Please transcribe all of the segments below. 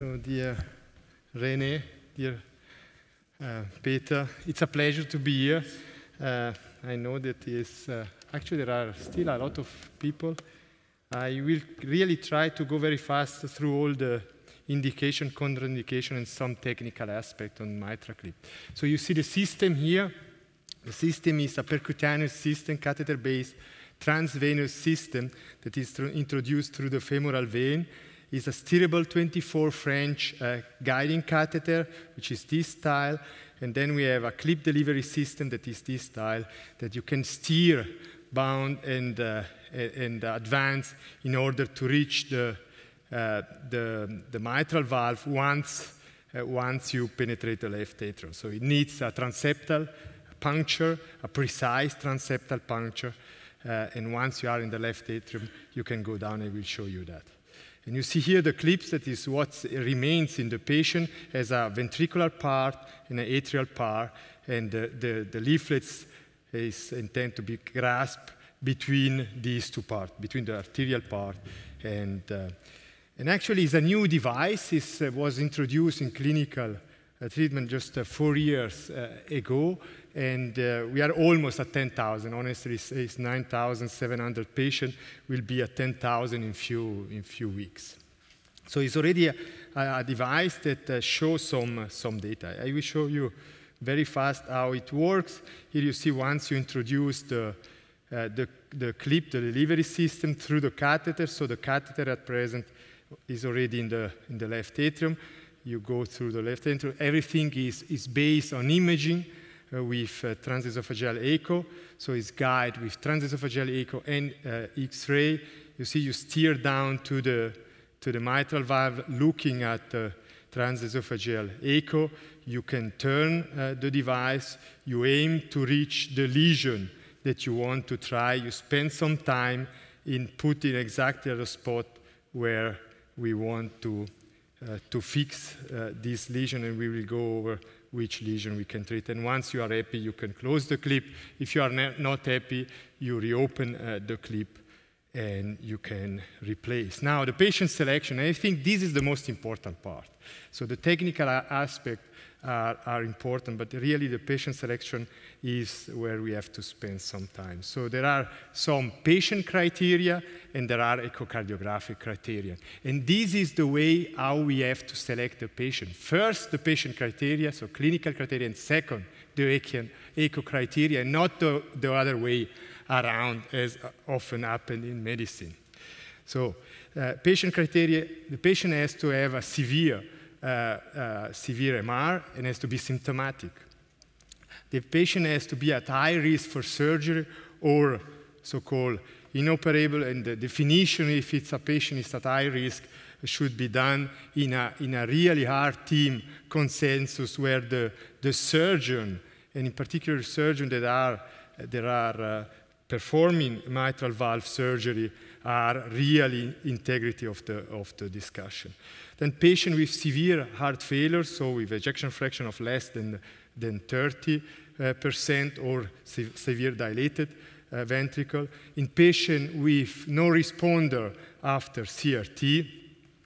So, dear Rene, dear uh, Peter, it's a pleasure to be here. Uh, I know that is uh, actually there are still a lot of people. I will really try to go very fast through all the indication, contraindication, and some technical aspect on MitraClip. So you see the system here. The system is a percutaneous system, catheter-based transvenous system that is introduced through the femoral vein is a steerable 24 French uh, guiding catheter, which is this style. And then we have a clip delivery system that is this style that you can steer, bound, and, uh, and advance in order to reach the, uh, the, the, mitral valve once, uh, once you penetrate the left atrium. So it needs a transeptal puncture, a precise transeptal puncture. Uh, and once you are in the left atrium, you can go down. I will show you that. And you see here the clips, that is what remains in the patient as a ventricular part and an atrial part, and the, the, the leaflets is intended to be grasped between these two parts, between the arterial part and, uh, and actually it's a new device. It uh, was introduced in clinical uh, treatment just uh, four years uh, ago, and uh, we are almost at 10,000. Honestly, it's, it's 9,700 patients. Will be at 10,000 in few in few weeks. So it's already a, a device that uh, shows some some data. I will show you very fast how it works. Here you see once you introduce the uh, the, the clip, the delivery system through the catheter. So the catheter at present is already in the in the left atrium. You go through the left atrium. Everything is is based on imaging uh, with uh, transesophageal echo. So it's guided with transesophageal echo and uh, X-ray. You see, you steer down to the, to the mitral valve looking at the transesophageal echo. You can turn uh, the device. You aim to reach the lesion that you want to try. You spend some time in putting exactly the spot where we want to, uh, to fix uh, this lesion, and we will go over which lesion we can treat. And once you are happy, you can close the clip. If you are not happy, you reopen uh, the clip and you can replace. Now, the patient selection, I think this is the most important part. So the technical aspect are, are, important, but really the patient selection is where we have to spend some time. So there are some patient criteria and there are echocardiographic criteria. And this is the way how we have to select the patient. First, the patient criteria, so clinical criteria, and second, the echo, criteria, not the, the other way around as often happens in medicine. So uh, patient criteria, the patient has to have a severe uh, uh, severe MR and has to be symptomatic. The patient has to be at high risk for surgery or so-called inoperable, and the definition if it's a patient is at high risk should be done in a, in a really heart team consensus where the, the surgeon, and in particular surgeons that are, that are uh, performing mitral valve surgery are really integrity of the, of the discussion. Then patient with severe heart failure, so with ejection fraction of less than, than 30 uh, percent or se severe dilated uh, ventricle. In patient with no responder after CRT,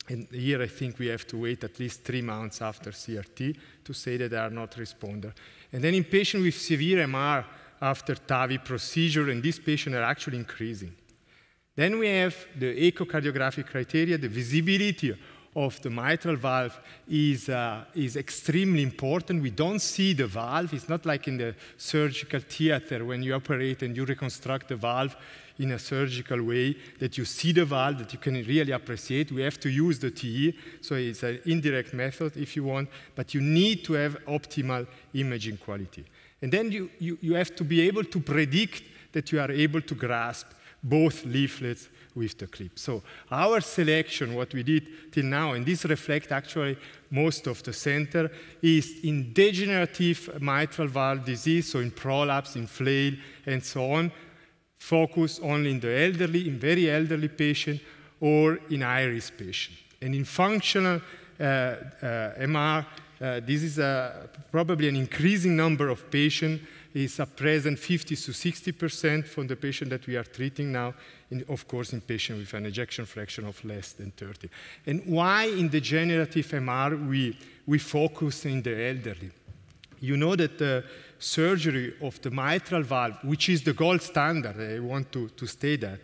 and here I think we have to wait at least three months after CRT to say that they are not responder. And then in patient with severe MR after TAVI procedure, and these patients are actually increasing. Then we have the echocardiographic criteria, the visibility of the mitral valve is, uh, is extremely important. We don't see the valve. It's not like in the surgical theater when you operate and you reconstruct the valve in a surgical way that you see the valve that you can really appreciate. We have to use the TE, so it's an indirect method if you want, but you need to have optimal imaging quality. And then you, you, you have to be able to predict that you are able to grasp both leaflets with the clip. So our selection, what we did till now, and this reflects actually most of the center, is in degenerative mitral valve disease, so in prolapse, in flail, and so on, focus only in the elderly, in very elderly patient, or in high-risk patient. And in functional uh, uh, MR, uh, this is a, probably an increasing number of patients is a present 50 to 60% from the patient that we are treating now, in, of course, in patients with an ejection fraction of less than 30. And why in degenerative MR we, we focus in the elderly? You know that the surgery of the mitral valve, which is the gold standard, I want to, to state that,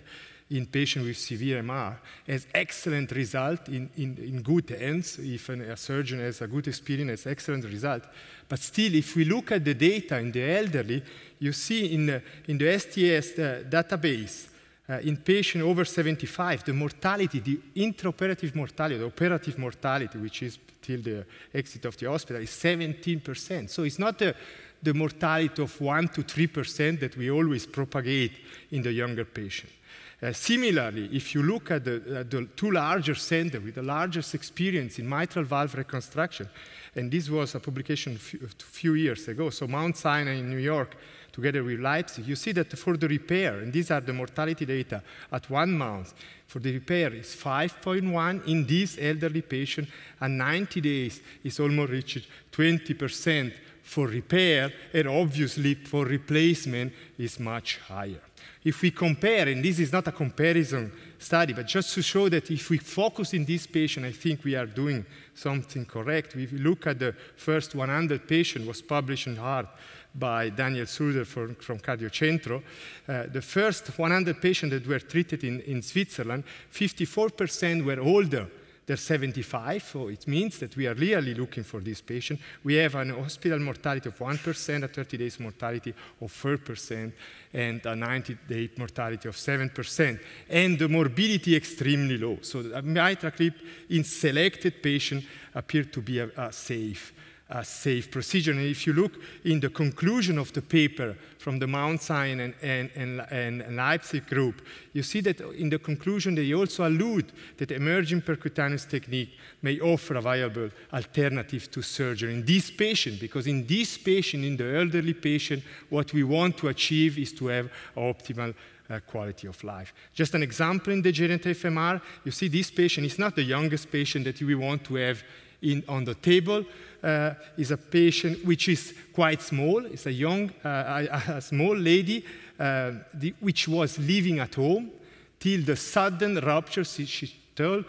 in patients with severe MR has excellent result in, in, in good hands. If an, a surgeon has a good experience, as excellent result. But still, if we look at the data in the elderly, you see in, the, in the STS uh, database, uh, in patients over 75, the mortality, the intraoperative mortality, the operative mortality, which is till the exit of the hospital, is 17%. So it's not the, the mortality of 1 to 3% that we always propagate in the younger patient. Uh, similarly, if you look at the, at the, two larger centers with the largest experience in mitral valve reconstruction, and this was a publication a few, few years ago, so Mount Sinai in New York, together with Leipzig, you see that for the repair, and these are the mortality data at one month, for the repair is 5.1 in this elderly patient, and 90 days is almost reached 20% for repair, and obviously for replacement is much higher. If we compare, and this is not a comparison study, but just to show that if we focus in this patient, I think we are doing something correct. If we look at the first 100 patient was published in Heart by Daniel Sürder from, from Cardiocentro. Uh, the first 100 patients that were treated in, in Switzerland, 54% were older they're 75, so it means that we are really looking for this patient. We have an hospital mortality of 1%, a 30 days mortality of 4%, and a 90 day mortality of 7%, and the morbidity extremely low. So uh, the mitral clip in selected patients appear to be a, a safe a safe procedure. And if you look in the conclusion of the paper from the Mount Sinai and, and, and, and, Leipzig group, you see that in the conclusion they also allude that emerging percutaneous technique may offer a viable alternative to surgery in this patient, because in this patient, in the elderly patient, what we want to achieve is to have optimal uh, quality of life. Just an example in degenerative MR, you see this patient is not the youngest patient that we want to have in, on the table uh, is a patient which is quite small. It's a young, uh, a, a, small lady uh, the, which was living at home till the sudden rupture. She, she told,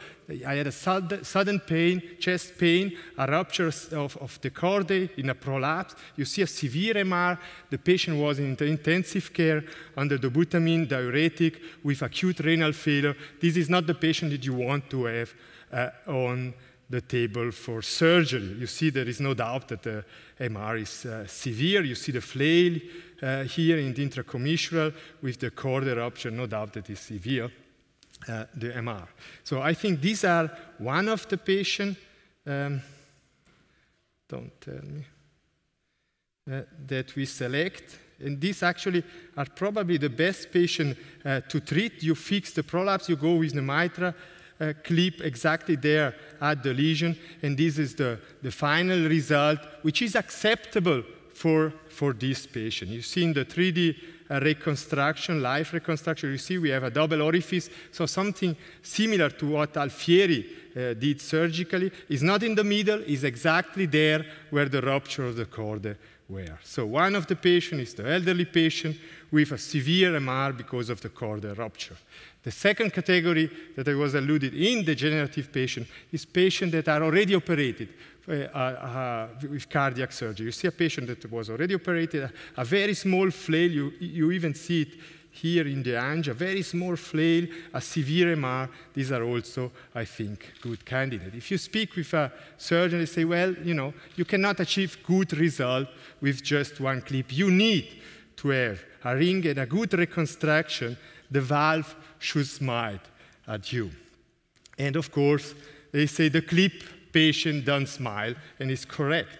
I had a sudden, sudden pain, chest pain, a rupture of, of the chordae in a prolapse. You see a severe MR. The patient was in intensive care under dobutamine diuretic with acute renal failure. This is not the patient that you want to have uh, on the table for surgery. You see, there is no doubt that the MR is uh, severe. You see the flail uh, here in the intracommissural with the cord rupture, no doubt that is severe, uh, the MR. So I think these are one of the patients, um, don't tell me, uh, that we select. And these actually are probably the best patient uh, to treat. You fix the prolapse, you go with the mitra, uh, clip exactly there at the lesion, and this is the, the final result, which is acceptable for, for this patient. You see in the 3D uh, reconstruction, life reconstruction, you see we have a double orifice, so something similar to what Alfieri uh, did surgically is not in the middle, is exactly there where the rupture of the cord were. So one of the patients is the elderly patient with a severe MR because of the chordae rupture. The second category that I was alluded in degenerative patient is patients that are already operated uh, uh, with cardiac surgery. You see a patient that was already operated, a, very small flail, you, you even see it here in the angio, a very small flail, a severe MR, these are also, I think, good candidates. If you speak with a surgeon, they say, well, you know, you cannot achieve good result with just one clip. You need to have a ring and a good reconstruction. The valve should smile at you. And of course, they say the clip patient doesn't smile, and it's correct.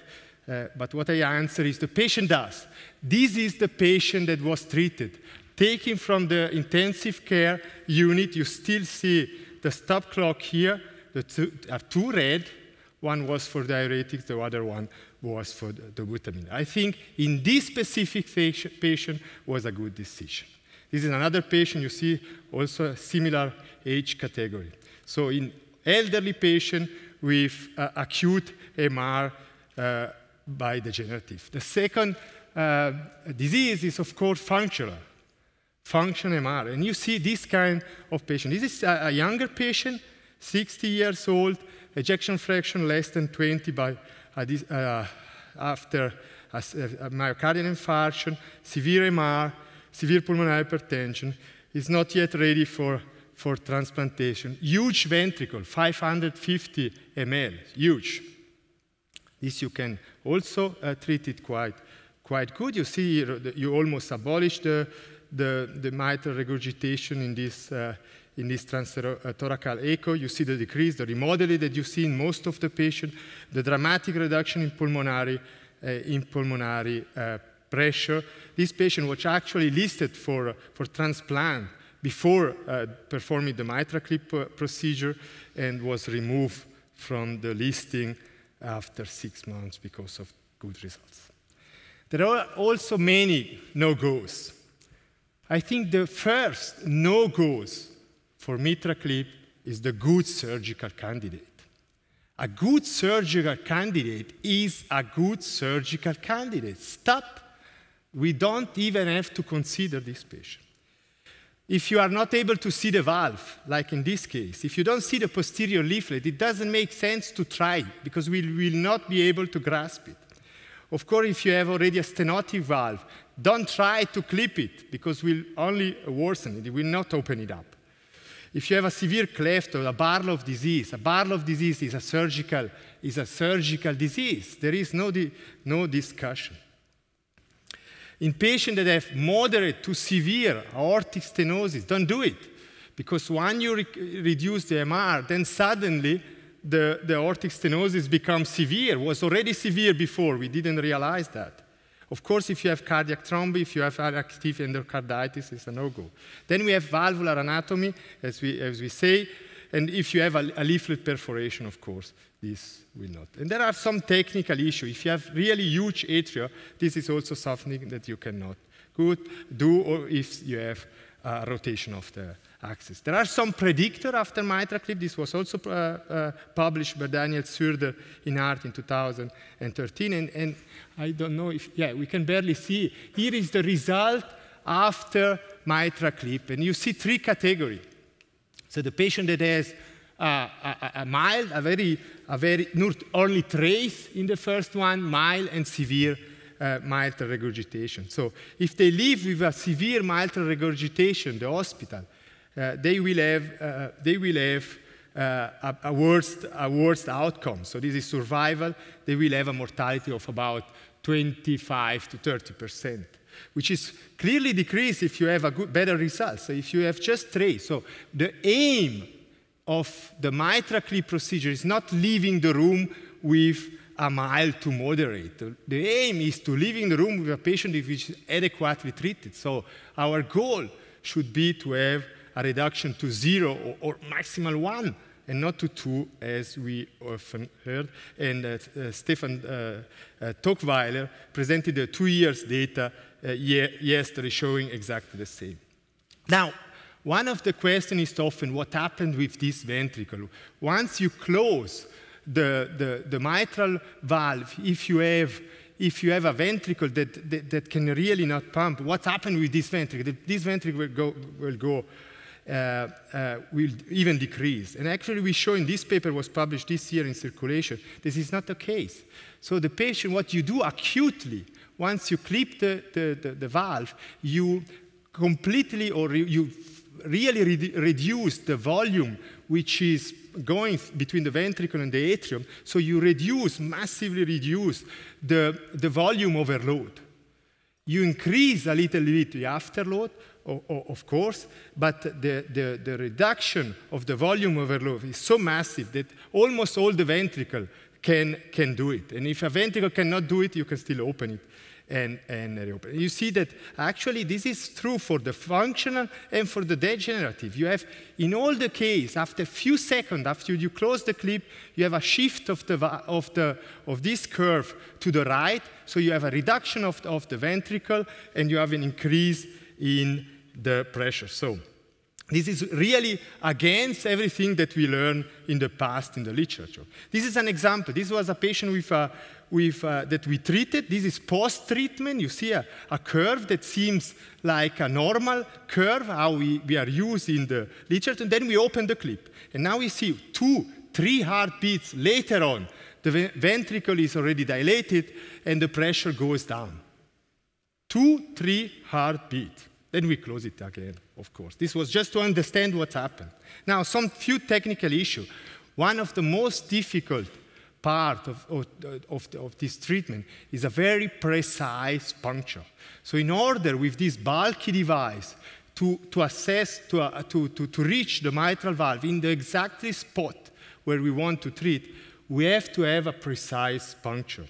Uh, but what I answer is the patient does. This is the patient that was treated. Taken from the intensive care unit, you still see the stop clock here. The two are two red. One was for diuretics, the other one was for the, dobutamine. I think in this specific patient was a good decision. This is another patient, you see also a similar age category. So in elderly patient with uh, acute MR uh, by degenerative. The second uh, disease is, of course, functional, function MR. And you see this kind of patient. This is a, a younger patient, 60 years old, ejection fraction less than 20 by, uh, uh, after a, a myocardial infarction, severe MR, severe pulmonary hypertension, is not yet ready for, for transplantation. Huge ventricle, 550 ml, huge. This you can also uh, treat it quite, quite good. You see, you almost abolish the, the, the mitral regurgitation in this, uh, in this transthoracal echo. You see the decrease, the remodeling that you see in most of the patient, the dramatic reduction in pulmonary, uh, in pulmonary uh, pressure. This patient was actually listed for, for transplant before uh, performing the MitraClip uh, procedure and was removed from the listing after six months because of good results. There are also many no-goes. I think the first no-goes for MitraClip is the good surgical candidate. A good surgical candidate is a good surgical candidate. Stop. We don't even have to consider this patient. If you are not able to see the valve, like in this case, if you don't see the posterior leaflet, it doesn't make sense to try because we will not be able to grasp it. Of course, if you have already a stenotic valve, don't try to clip it because we'll only worsen it, it will not open it up. If you have a severe cleft or a Barlow disease, a Barlow disease is a surgical, is a surgical disease. There is no, no discussion. In patients that have moderate to severe aortic stenosis, don't do it. Because when you re reduce the MR, then suddenly the, the aortic stenosis becomes severe. Was already severe before. We didn't realize that. Of course, if you have cardiac thrombi, if you have active endocarditis, it's a no-go. Then we have valvular anatomy, as we, as we say, and if you have a, a leaflet perforation, of course, this will not. And there are some technical issues. If you have really huge atria, this is also something that you cannot good do, or if you have a rotation of the axis. There are some predictors after MitraClip. This was also uh, uh, published by Daniel Sürder in Heart in 2013. And, and I don't know if, yeah, we can barely see. Here is the result after MitraClip. And you see three categories. So the patient that has uh, a, a, mild, a very, a very, not only trace in the first one, mild and severe uh, regurgitation. So if they live with a severe mitral regurgitation, the hospital, uh, they will have, uh, they will have uh, a, a, worst, a worst outcome. So this is survival. They will have a mortality of about 25 to 30 percent which is clearly decreased if you have a good, better result. So if you have just three. So the aim of the MitraClip procedure is not leaving the room with a mild to moderate. The aim is to leave in the room with a patient which is adequately treated. So our goal should be to have a reduction to zero or, or maximal one and not to two, as we often heard. And uh, Stefan uh, uh, presented the two years data uh, yesterday showing exactly the same. Now, one of the questions is often what happened with this ventricle. Once you close the, the, the mitral valve, if you have if you have a ventricle that, that, that, can really not pump, what happened with this ventricle? This ventricle will go, will go Uh, uh, will even decrease. And actually, we show in this paper was published this year in Circulation, this is not the case. So the patient, what you do acutely, once you clip the, the, the, the valve, you completely or you really re reduce the volume which is going between the ventricle and the atrium. So you reduce, massively reduce the, the volume overload. You increase a little bit the afterload, of course, but the, the, the, reduction of the volume overload is so massive that almost all the ventricle can, can do it. And if a ventricle cannot do it, you can still open it and, and reopen. You see that actually this is true for the functional and for the degenerative. You have, in all the case, after a few seconds, after you close the clip, you have a shift of, the, of, the, of this curve to the right, so you have a reduction of the, of the ventricle and you have an increase in the pressure. So This is really against everything that we learned in the past in the literature. This is an example. This was a patient with a, with, uh, that we treated. This is post-treatment. You see a, a, curve that seems like a normal curve, how we, we are used in the literature. And then we open the clip. And now we see two, three heartbeats later on. The ventricle is already dilated and the pressure goes down. Two, three heartbeats. Then we close it again, of course. This was just to understand what happened. Now, some few technical issues. One of the most difficult part of, of, of, of, this treatment is a very precise puncture. So in order with this bulky device to, to assess, to, uh, to, to, to reach the mitral valve in the exactly spot where we want to treat, we have to have a precise puncture.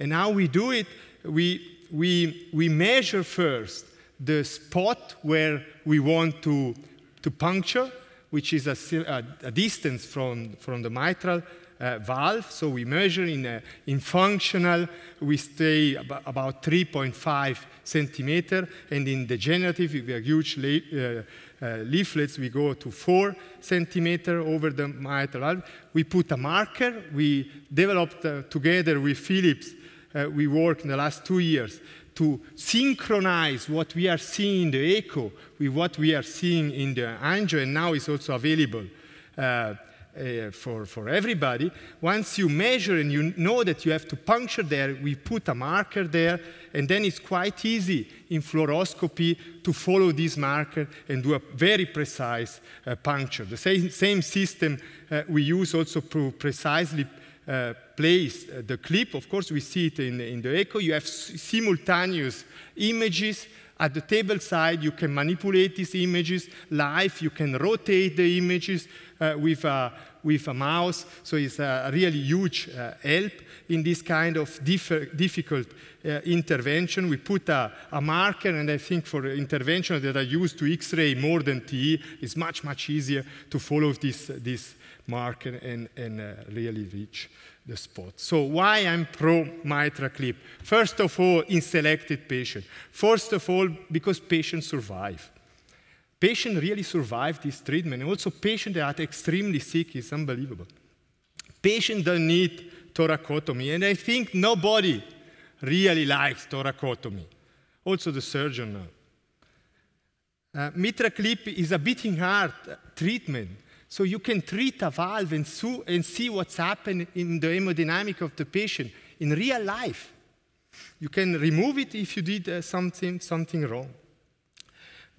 And how we do it, we, we, we measure first the spot where we want to, to puncture, which is a, a, a distance from, from the mitral uh, valve. So we measure in, uh, in functional, we stay ab about 3.5 centimeter, and in degenerative, we have huge uh, uh, leaflets, we go to 4 centimeter over the mitral valve. We put a marker. We developed uh, together with Philips, uh, we worked in the last two years to synchronize what we are seeing in the echo with what we are seeing in the angio, and now it's also available uh, uh, for, for everybody. Once you measure and you know that you have to puncture there, we put a marker there, and then it's quite easy in fluoroscopy to follow this marker and do a very precise uh, puncture. The same, same system uh, we use also to precisely uh, place uh, the clip. Of course, we see it in, in the echo. You have simultaneous images. At the table side, you can manipulate these images live. You can rotate the images uh, with, a, with a mouse. So it's a really huge uh, help in this kind of diff difficult uh, intervention. We put a, a, marker, and I think for interventions that are used to X-ray more than TE, it's much, much easier to follow this, this mark and, and, and uh, really reach the spot. So why I'm pro MitraClip? First of all, in selected patients. First of all, because patients survive. Patients really survived this treatment. And also patient that are extremely sick is unbelievable. Patient don't need thoracotomy. And I think nobody really likes thoracotomy. Also the surgeon now. Uh, MitraClip is a beating heart treatment. So you can treat a valve and, and see what's happening in the hemodynamic of the patient in real life. You can remove it if you did uh, something, something wrong.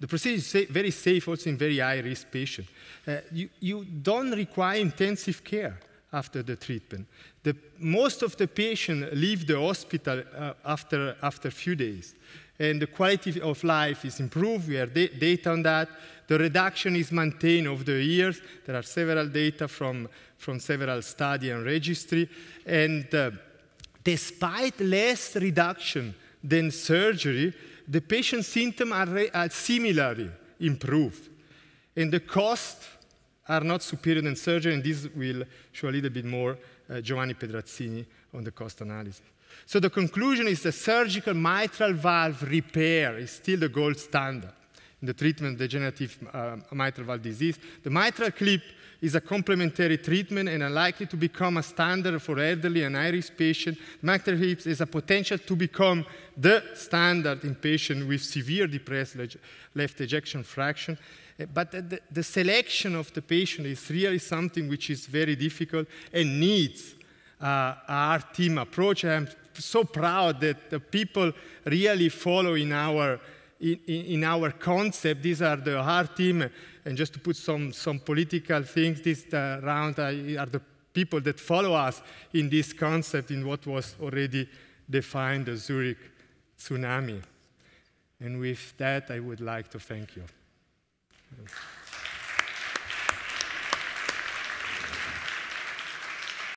The procedure is very safe also in very high-risk patients. Uh, you, you don't require intensive care after the treatment. The, most of the patients leave the hospital uh, after, after a few days. And the quality of life is improved. We have data on that. The reduction is maintained over the years. There are several data from, from several study and registry. And uh, despite less reduction than surgery, the patient's symptoms are, are similarly improved. And the costs are not superior than surgery, and this will show a little bit more uh, Giovanni Pedrazzini on the cost analysis. So the conclusion is that surgical mitral valve repair is still the gold standard in the treatment of degenerative uh, mitral valve disease. The mitral clip is a complementary treatment and unlikely to become a standard for elderly and high-risk patients. Clip is a potential to become the standard in patients with severe depressed left ejection fraction. Uh, but the, the selection of the patient is really something which is very difficult and needs uh, our team approach. I'm so proud that the people really follow in our in, in, our concept. These are the heart team, and just to put some, some political things, this uh, round uh, are the people that follow us in this concept in what was already defined the Zurich tsunami. And with that, I would like to thank you.